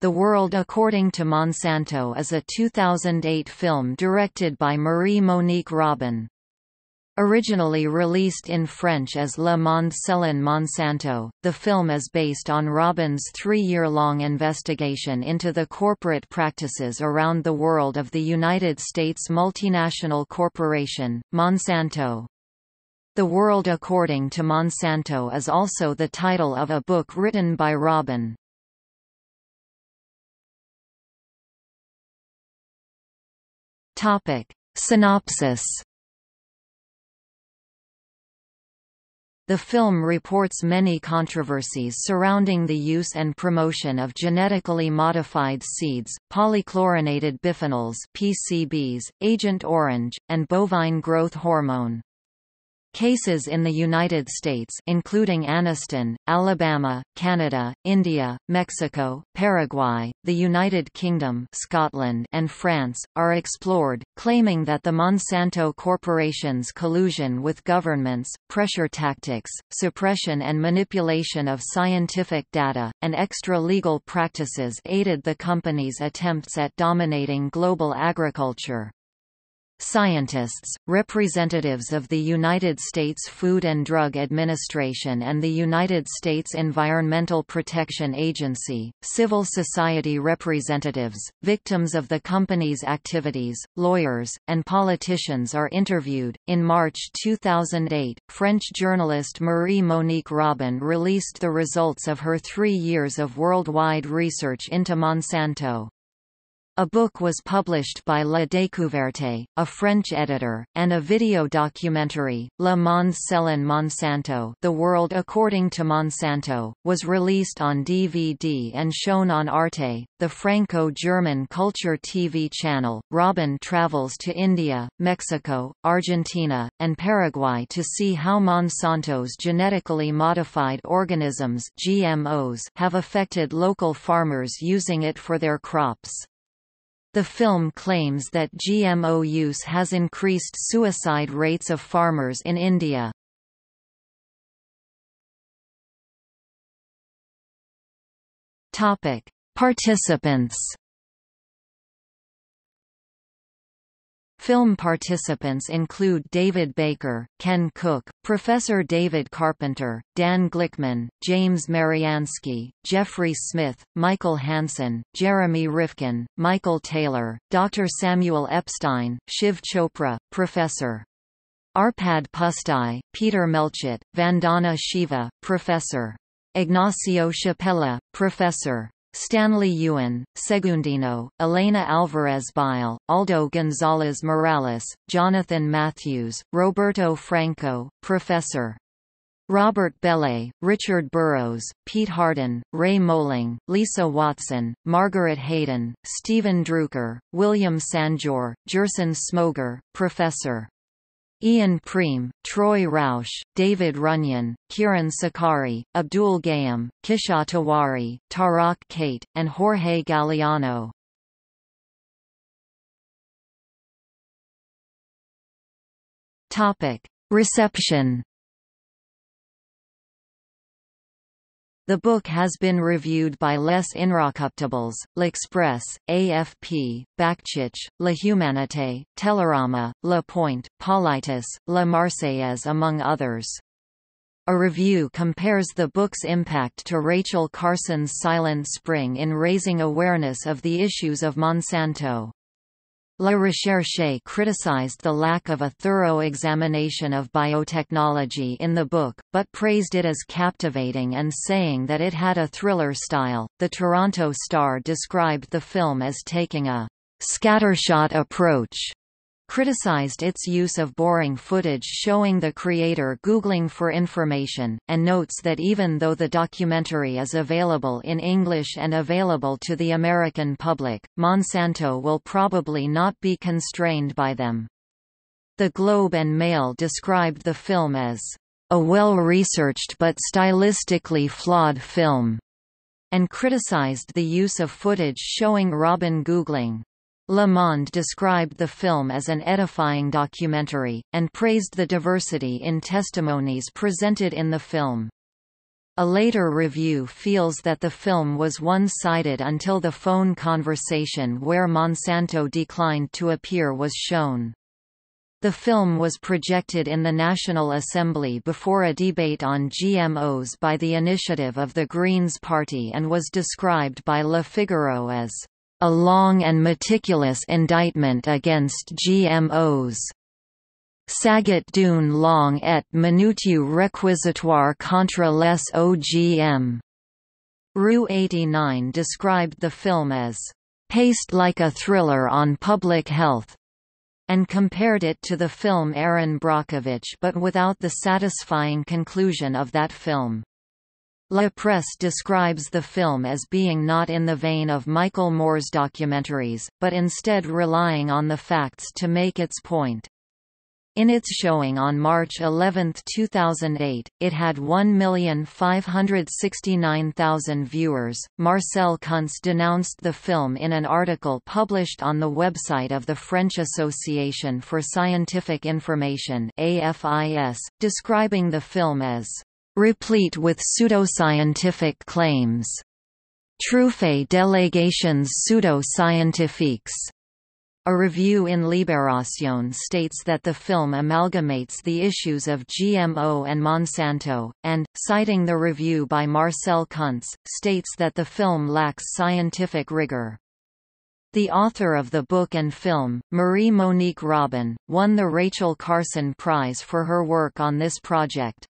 The World According to Monsanto is a 2008 film directed by Marie-Monique Robin. Originally released in French as Le Monde selon Monsanto, the film is based on Robin's three-year-long investigation into the corporate practices around the world of the United States multinational corporation, Monsanto. The World According to Monsanto is also the title of a book written by Robin. Topic. Synopsis The film reports many controversies surrounding the use and promotion of genetically modified seeds, polychlorinated biphenyls PCBs, Agent Orange, and bovine growth hormone. Cases in the United States including Anniston, Alabama, Canada, India, Mexico, Paraguay, the United Kingdom Scotland and France, are explored, claiming that the Monsanto Corporation's collusion with governments, pressure tactics, suppression and manipulation of scientific data, and extra-legal practices aided the company's attempts at dominating global agriculture. Scientists, representatives of the United States Food and Drug Administration and the United States Environmental Protection Agency, civil society representatives, victims of the company's activities, lawyers, and politicians are interviewed. In March 2008, French journalist Marie Monique Robin released the results of her three years of worldwide research into Monsanto. A book was published by La Découverte, a French editor, and a video documentary, Le Monde selon Monsanto The World According to Monsanto, was released on DVD and shown on Arte, the Franco-German culture TV channel. Robin travels to India, Mexico, Argentina, and Paraguay to see how Monsanto's genetically modified organisms GMOs have affected local farmers using it for their crops. The film claims that GMO use has increased suicide rates of farmers in India. Topic: Participants Film participants include David Baker, Ken Cook, Professor David Carpenter, Dan Glickman, James Maryanski, Jeffrey Smith, Michael Hansen, Jeremy Rifkin, Michael Taylor, Dr. Samuel Epstein, Shiv Chopra, Professor. Arpad Pusztai, Peter Melchett, Vandana Shiva, Professor. Ignacio Chapela, Professor. Stanley Ewen, Segundino, Elena Alvarez Buylla, Aldo Gonzalez Morales, Jonathan Matthews, Roberto Franco, Professor. Robert Bellet, Richard Burroughs, Pete Hardin, Ray Mowling, Lisa Watson, Margaret Hayden, Stephen Druker, William Sanjour, Gerson Smoger, Professor. Ian Preem, Troy Roush, David Runyon, Kiran Sakari, Abdul Gayam, Kisha Tawari, Tarak Kate, and Jorge Galeano. Reception The book has been reviewed by Les Inrockuptibles, L'Express, AFP, Bakchich, La Humanité, Télérama, Le Point, Politis, La Marseillaise among others. A review compares the book's impact to Rachel Carson's Silent Spring in raising awareness of the issues of Monsanto. La Recherche criticized the lack of a thorough examination of biotechnology in the book, but praised it as captivating and saying that it had a thriller style. The Toronto Star described the film as taking a scattershot approach criticized its use of boring footage showing the creator Googling for information, and notes that even though the documentary is available in English and available to the American public, Monsanto will probably not be constrained by them. The Globe and Mail described the film as a well-researched but stylistically flawed film, and criticized the use of footage showing Robin Googling. Le Monde described the film as an edifying documentary, and praised the diversity in testimonies presented in the film. A later review feels that the film was one-sided until the phone conversation where Monsanto declined to appear was shown. The film was projected in the National Assembly before a debate on GMOs by the initiative of the Greens Party and was described by Le Figaro as a long and meticulous indictment against GMOs. Saget d'une long et minutieux réquisitoire contre les OGM. Rue 89 described the film as paced like a thriller on public health, and compared it to the film Erin Brockovich but without the satisfying conclusion of that film. La Presse describes the film as being not in the vein of Michael Moore's documentaries, but instead relying on the facts to make its point. In its showing on March 11, 2008, it had 1,569,000 viewers. Marcel Kuntz denounced the film in an article published on the website of the French Association for Scientific Information (AFIS), describing the film as replete with pseudoscientific claims. Truffé délégations pseudo-scientifiques a review in Libération states that the film amalgamates the issues of GMO and Monsanto, and, citing the review by Marcel Kuntz, states that the film lacks scientific rigor. The author of the book and film, Marie Monique Robin, won the Rachel Carson Prize for her work on this project.